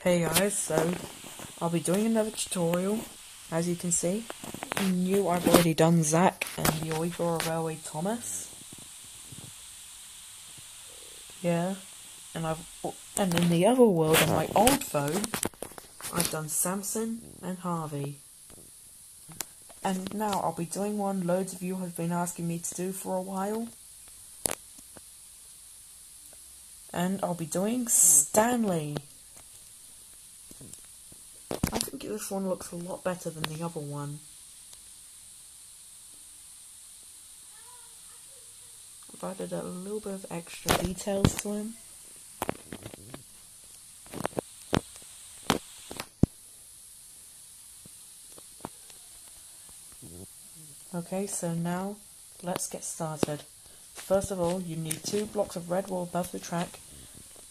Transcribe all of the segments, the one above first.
Hey guys, so I'll be doing another tutorial, as you can see. You, I've already done Zach and the Uyghur Railway Thomas. Yeah, and I've and in the other world on my old phone, I've done Samson and Harvey. And now I'll be doing one loads of you have been asking me to do for a while. And I'll be doing Stanley. This one looks a lot better than the other one. I've added a little bit of extra details to him. Okay, so now let's get started. First of all, you need two blocks of red wool above the track,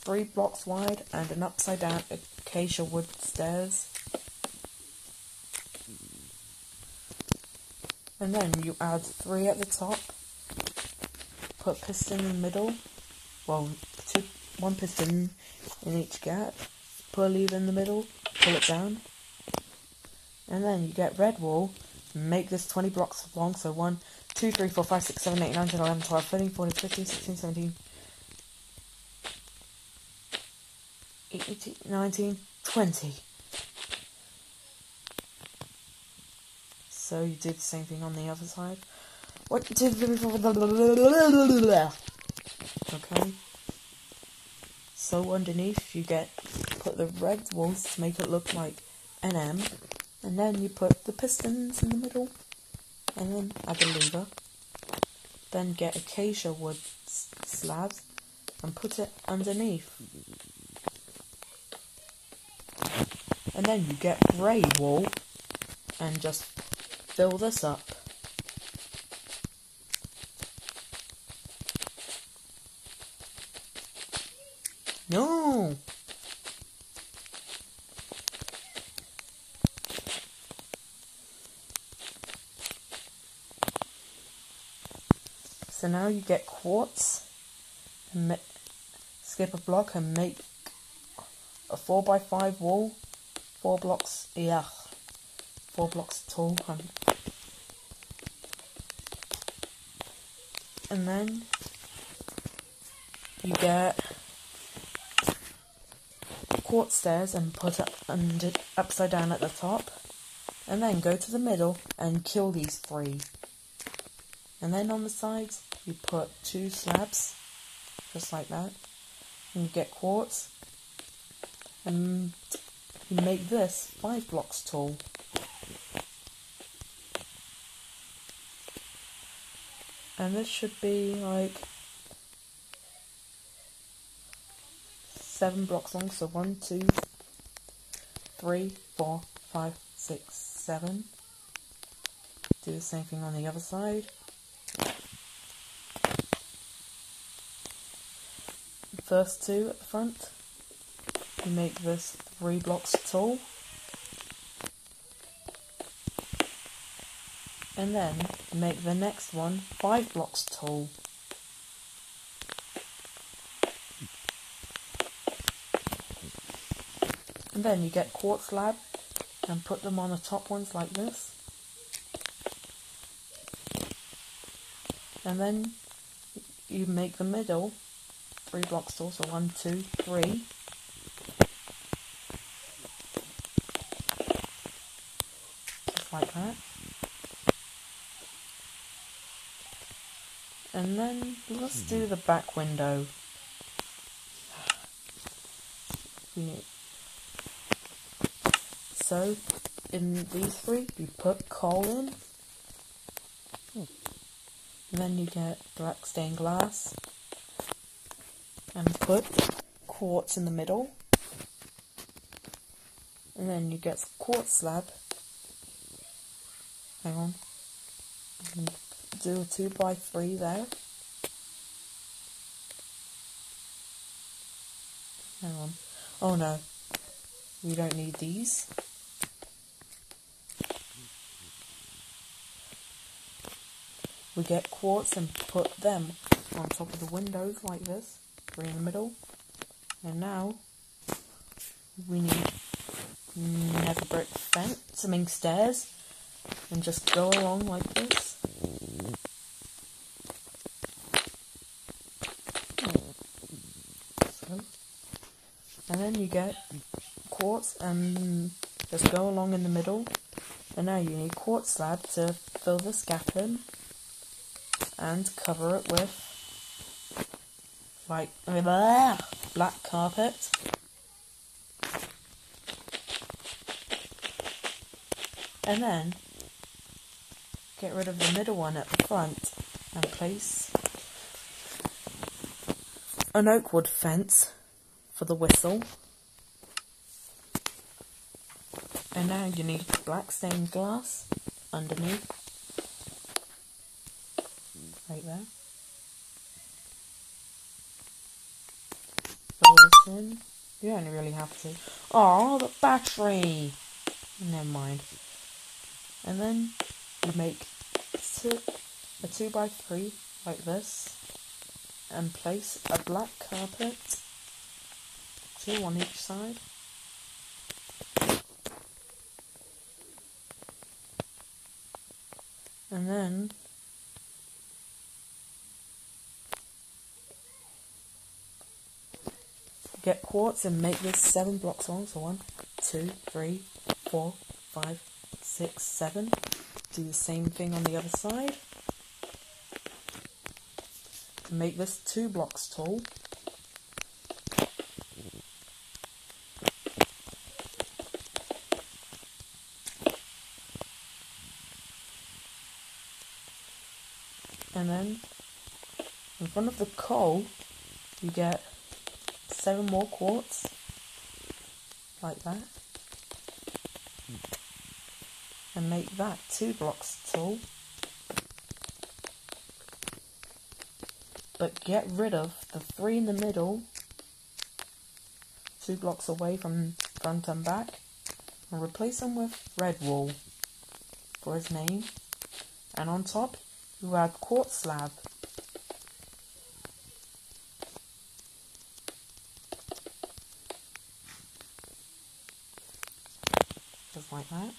three blocks wide, and an upside down acacia wood stairs. And then you add three at the top, put piston in the middle, well, two, one piston in each gap, put a lever in the middle, pull it down, and then you get red wool, make this 20 blocks long, so 1, 2, 3, 4, 5, 6, 7, 8, 9, 10, 11, 12, 13, 14, 15, 16, 17, 18, 19, 20. So you do the same thing on the other side. What? Okay. So underneath you get put the red walls to make it look like an M, and then you put the pistons in the middle, and then add a lever. Then get acacia wood slabs and put it underneath. And then you get grey wool and just fill this up. No! So now you get quartz, and skip a block and make a 4x5 wall, 4 blocks, yeah, 4 blocks tall. Then you get quartz stairs and put it under, upside down at the top. And then go to the middle and kill these three. And then on the sides, you put two slabs, just like that. And you get quartz. And you make this five blocks tall. And this should be like seven blocks long. So one, two, three, four, five, six, seven. Do the same thing on the other side. First two at the front. You make this three blocks tall. And then make the next one five blocks tall. And then you get quartz slab and put them on the top ones like this. And then you make the middle three blocks tall, so one, two, three. Just like that. And then let's do hmm. the back window. So, in these three, you put coal in. And then you get black stained glass. And put quartz in the middle. And then you get quartz slab. Hang on. Do a 2 by 3 there. Hang on. Oh no. We don't need these. We get quartz and put them on top of the windows like this. Three in the middle. And now we need nether brick fence, I mean stairs, and just go along like this. So, and then you get quartz and just go along in the middle. And now you need quartz slab to fill this gap in and cover it with like black carpet. And then get rid of the middle one at the front and place an oak wood fence for the whistle. And now you need black stained glass underneath. Right there. In. You don't really have to. Oh, the battery! Never mind. And then you make a 2 by 3 like this and place a black carpet, two on each side. And then get quartz and make this seven blocks long. So one, two, three, four, five, six, seven. Do the same thing on the other side. Make this two blocks tall. And then in front of the coal, you get seven more quartz, like that. And make that two blocks tall. But get rid of the three in the middle, two blocks away from front and back, and replace them with red wool for his name. And on top, you add quartz slab. Just like that.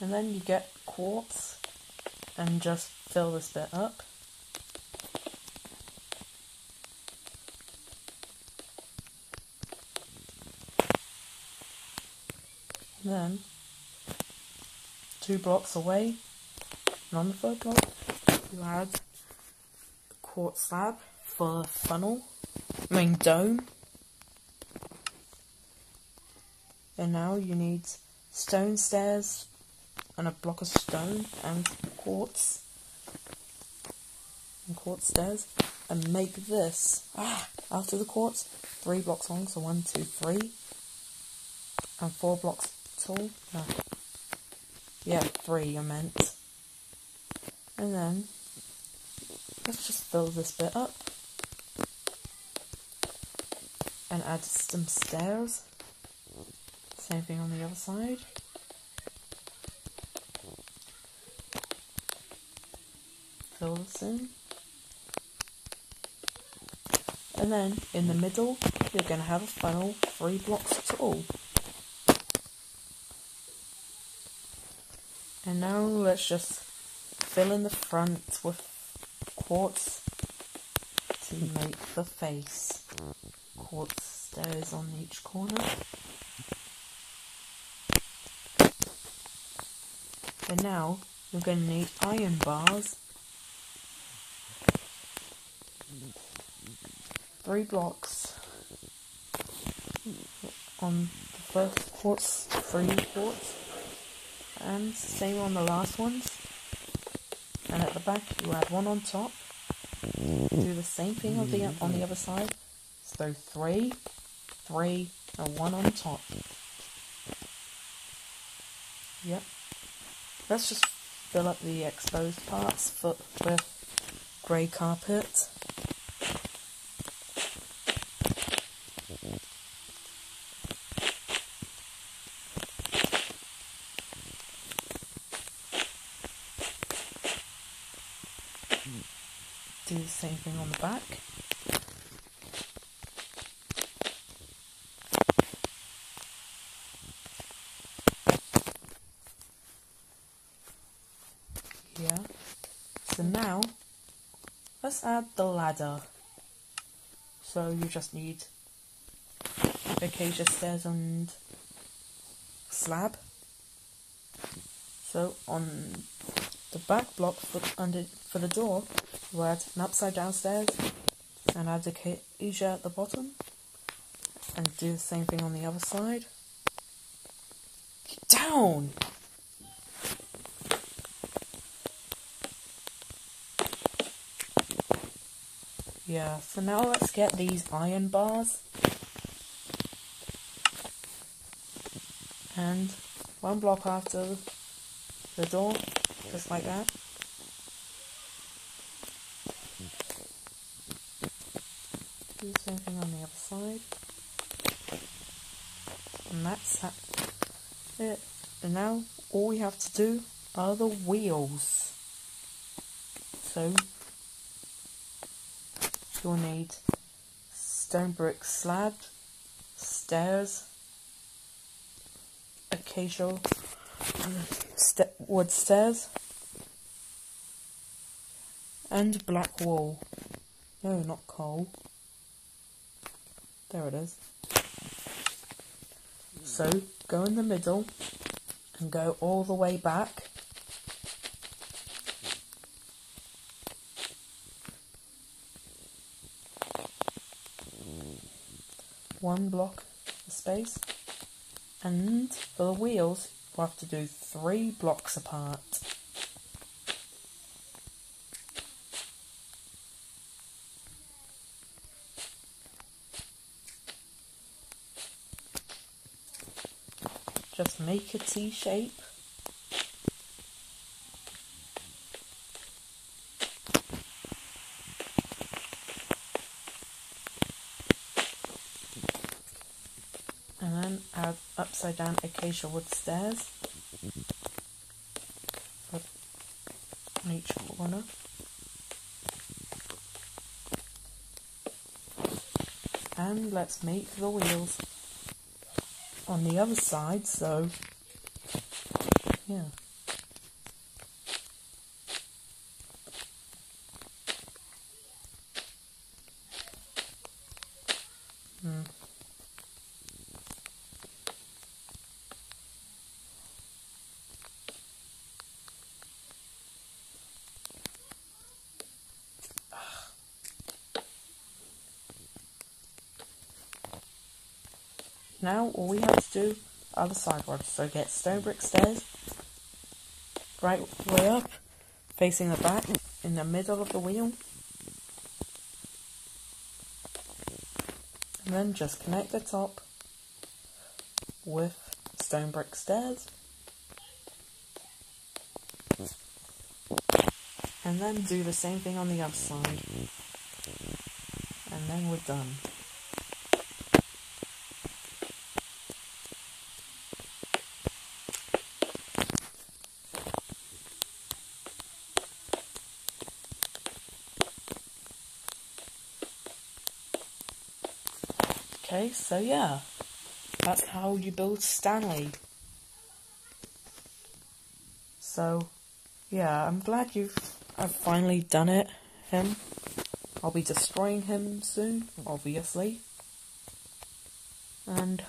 And then you get quartz and just fill this bit up. And then two blocks away block you add quartz slab for funnel, I mean dome. And now you need stone stairs and a block of stone and quartz. And quartz stairs. And make this. Ah, after the quartz three blocks long so one two three. And four blocks tall. No. Yeah three I meant and then let's just fill this bit up and add some stairs same thing on the other side fill this in. And then in the middle, you're going to have a funnel three blocks tall. And now let's just fill in the front with quartz to make the face. Quartz stairs on each corner. And now you're going to need iron bars three blocks on the first quartz, three quartz, and same on the last ones. And at the back, you add one on top. Do the same thing on the on the other side. So three, three, and one on top. Yep. Let's just fill up the exposed parts with grey carpet. back. Yeah. So now, let's add the ladder. So you just need acacia stairs and slab. So on the back block for under for the door, we'll an upside down stairs and add acacia at the bottom, and do the same thing on the other side. Get down. Yeah, so now let's get these iron bars. And one block after the door, just like that. Do the same thing on the other side. And that's that it. And now all we have to do are the wheels. So you'll need stone brick slab, stairs, acacia st wood stairs, and black wool. No, not coal. There it is. So go in the middle and go all the way back one block of space. And for the wheels, we'll have to do three blocks apart. Just make a T shape. and then add upside down acacia wood stairs on each corner. And let's make the wheels on the other side, so yeah. Now all we have to do are the side rods. So get stone brick stairs, right way up, facing the back, in the middle of the wheel. And then just connect the top with stone brick stairs. And then do the same thing on the other side. And then we're done. Okay, so yeah, that's how you build Stanley. So, yeah, I'm glad you've I've finally done it, him. I'll be destroying him soon, obviously. And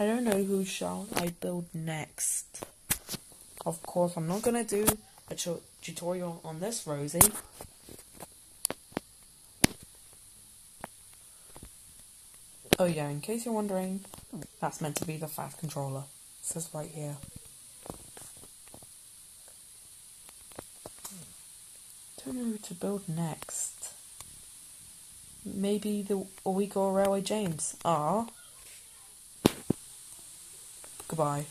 I don't know who shall I build next. Of course, I'm not gonna do a tutorial on this Rosie. Oh yeah, in case you're wondering, that's meant to be the Fat Controller. It says right here. Don't know who to build next. Maybe the Oiko Railway James. Ah. Goodbye.